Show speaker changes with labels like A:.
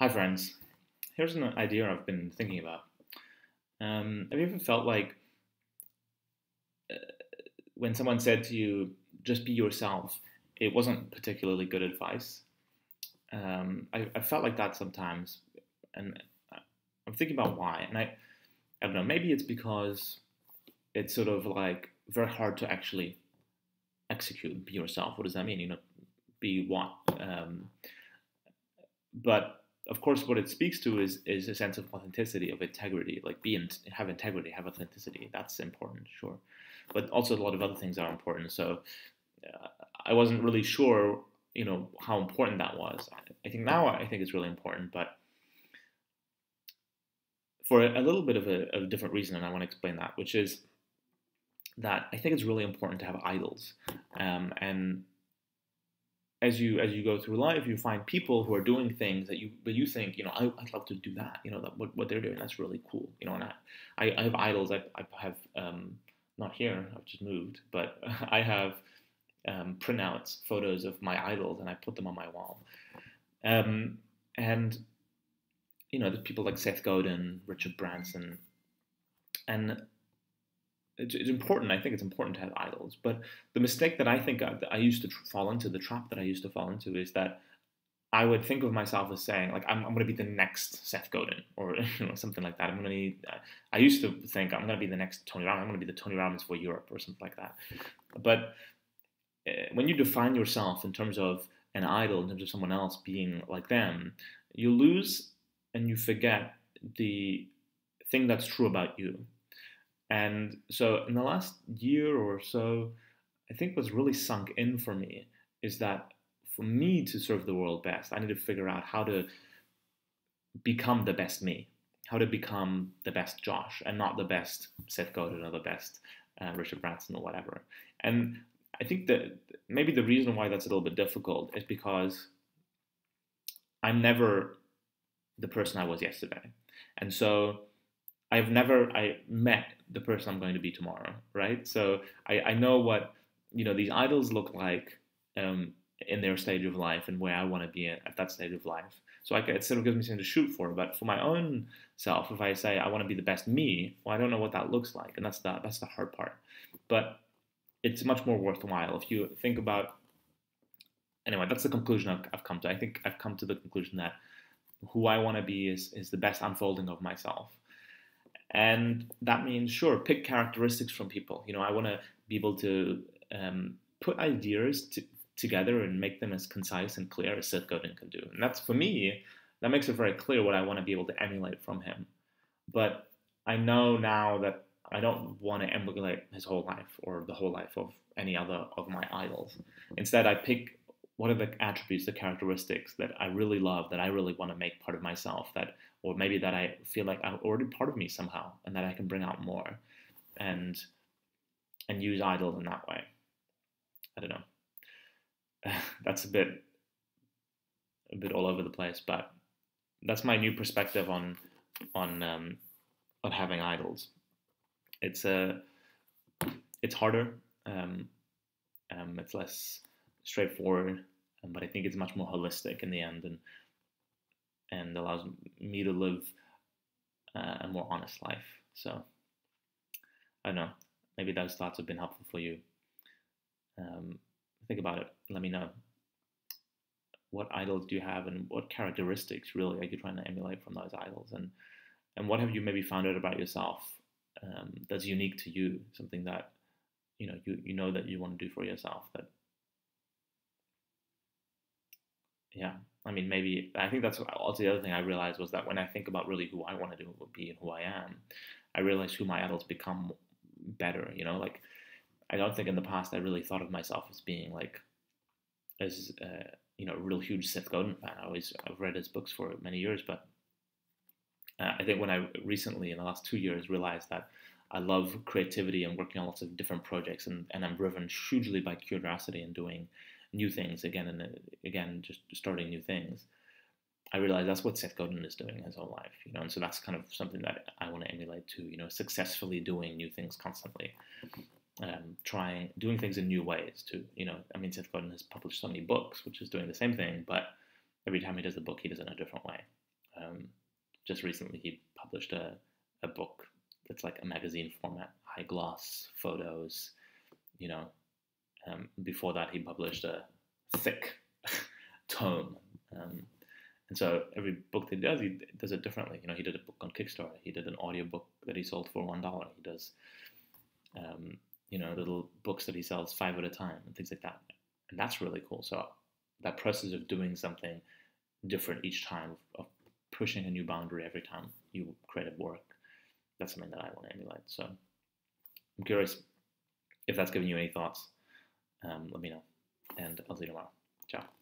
A: Hi, friends. Here's an idea I've been thinking about. Um, have you ever felt like uh, when someone said to you, just be yourself, it wasn't particularly good advice? Um, I, I, felt like that sometimes, and I'm thinking about why. And I, I don't know, maybe it's because it's sort of like very hard to actually execute, be yourself. What does that mean? You know, be what? Um, but of course, what it speaks to is is a sense of authenticity, of integrity, like be in, have integrity, have authenticity. That's important, sure, but also a lot of other things are important. So uh, I wasn't really sure, you know, how important that was. I think now I think it's really important, but for a, little bit of a, a different reason, and I want to explain that, which is that I think it's really important to have idols, um, and as you as you go through life, you find people who are doing things that you but you think you know I, would love to do that you know that what, what they're doing that's really cool you know and I I, I have idols I, I have um, not here I've just moved but I have um, printouts photos of my idols and I put them on my wall. Um, and you know the people like Seth Godin Richard Branson and it's, it's, important. I think it's important to have idols. But the mistake that I think I, I used to tr- fall into, the trap that I used to fall into, is that I would think of myself as saying, like, I'm, I'm going to be the next Seth Godin or you know, something like that. I'm going to need, I used to think I'm going to be the next Tony Robbins. I'm going to be the Tony Robbins for Europe or something like that. But uh, when you define yourself in terms of an idol, in terms of someone else being like them, you lose and you forget the thing that's true about you. And so in the last year or so, I think what's really sunk in for me is that for me to serve the world best, I need to figure out how to become the best me, how to become the best Josh, and not the best Seth Godin or the best uh, Richard Branson or whatever. And I think that maybe the reason why that's a little bit difficult is because I'm never the person I was yesterday. And so I've never I met the person I'm going to be tomorrow, right? So I, I know what you know these idols look like um, in their stage of life and where I want to be at, at, that stage of life. So I, it sort of gives me something to shoot for. But for my own self, if I say I want to be the best me, well, I don't know what that looks like, and that's the that's the hard part. But it's much more worthwhile if you think about. Anyway, that's the conclusion I've, I've come to. I think I've come to the conclusion that who I want to be is is the best unfolding of myself and that means sure pick characteristics from people. You know i want to be able to um, put ideas to, together and make them as concise and clear as Seth Godin can do. And that's for me that makes it very clear what i want to be able to emulate from him. But i know now that i don't want to emulate his whole life or the whole life of any other of my idols. Instead i pick what are the attributes the characteristics that i really love that i really want to make part of myself that or maybe that I feel like I'm already part of me somehow, and that I can bring out more, and and use idol in that way. I don't know. that's a bit a bit all over the place, but that's my new perspective on on um, on having idols. It's a uh, it's harder. Um, um, it's less straightforward, um, but I think it's much more holistic in the end, and and allows me to live uh, a more honest life. So I don't know. Maybe those thoughts have been helpful for you. Um, think about it. Let me know. What idols do you have, and what characteristics really are you trying to emulate from those idols? And and what have you maybe found out about yourself um, that's unique to you? Something that you know you you know that you want to do for yourself. That yeah, I mean, maybe I think that's also the other thing I realized was that when I think about really who I want to be and who I am, I realize who my idols become better. You know, like I don't think in the past I really thought of myself as being like as uh, you know a real huge Seth Godin fan. I always I've read his books for many years, but uh, I think when I recently in the last two years realized that I love creativity and working on lots of different projects, and, and I'm driven hugely by curiosity and doing new things again and again, just starting new things. I realize that's what Seth Godin is doing his whole life, you know, and so that's kind of something that I want to emulate too, you know, successfully doing new things constantly, um, trying doing things in new ways too, you know. I mean, Seth Godin has published so many books, which is doing the same thing, but every time he does a book, he does it in a different way. Um, just recently, he published a, a book that's like a magazine format, high gloss photos. You know, um, before that, he published a thick tome. Um, and so every book that he does, he does it differently. You know, he did a book on Kickstarter. He did an audiobook that he sold for one dollar. He does, um, you know, little books that he sells five at a time and things like that. And that's really cool. So that process of doing something different each time, of pushing a new boundary every time you create a work, that's something that I want to emulate. So I'm curious if that's given you any thoughts. Um, let me know, and I'll see you tomorrow. Ciao.